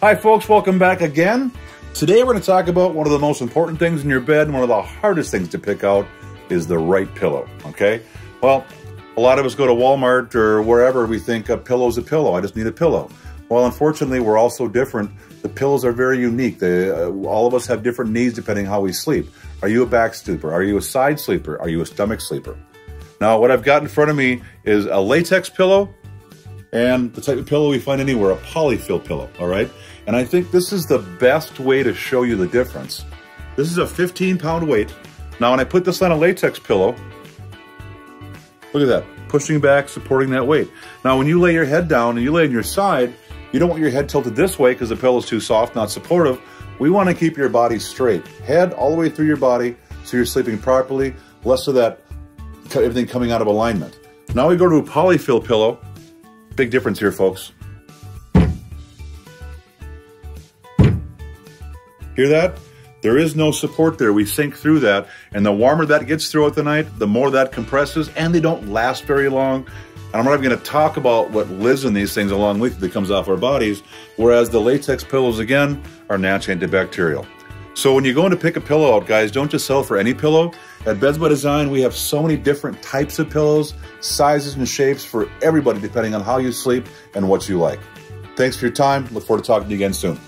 Hi, folks. Welcome back again. Today, we're going to talk about one of the most important things in your bed and one of the hardest things to pick out is the right pillow. Okay? Well, a lot of us go to Walmart or wherever we think a pillow's a pillow. I just need a pillow. Well, unfortunately, we're all so different. The pillows are very unique. They, uh, all of us have different needs depending how we sleep. Are you a back sleeper? Are you a side sleeper? Are you a stomach sleeper? Now, what I've got in front of me is a latex pillow and the type of pillow we find anywhere, a polyfill pillow, all right? And I think this is the best way to show you the difference. This is a 15 pound weight. Now, when I put this on a latex pillow, look at that, pushing back, supporting that weight. Now, when you lay your head down and you lay on your side, you don't want your head tilted this way because the pillow is too soft, not supportive. We want to keep your body straight. Head all the way through your body so you're sleeping properly, less of that everything coming out of alignment. Now we go to a polyfill pillow. Big difference here, folks. Hear that? There is no support there. We sink through that. And the warmer that gets throughout the night, the more that compresses, and they don't last very long. And I'm not even going to talk about what lives in these things along with that comes off our bodies, whereas the latex pillows, again, are naturally antibacterial. So when you go in to pick a pillow out, guys, don't just sell for any pillow. At Beds by Design, we have so many different types of pillows, sizes and shapes for everybody depending on how you sleep and what you like. Thanks for your time. Look forward to talking to you again soon.